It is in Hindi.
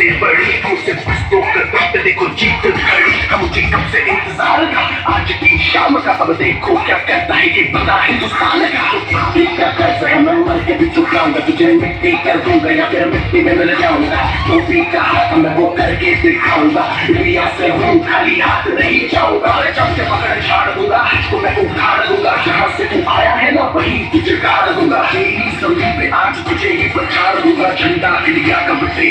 हमसे बड़ी कुछ तो कदम पे देखो, जीत खड़ी। हम मुझे कब से इंतज़ार का, आज की शाम का, अब देखो क्या करता है ये बंदा हिंदुस्तान। का सकता मैं मर के भी चुकाऊँगा, तुझे मिट्टी कर दूँगा या फिर मिट्टी में मिल जाऊँगा। तो भी था मैं वो करके दिखाऊँगा। से हूँ, खाली हाथ नहीं जाऊँगा। पकड़ झाड़ दूँगा तो मैं उखाड़ दूँगा। जहाँ से तू आया है ना, वही तुझे गाड़ दूँगा। तेरी ज़मीन पे आज तुझे ही पछाड़ दूँगा। झंडा इंडिया का बटे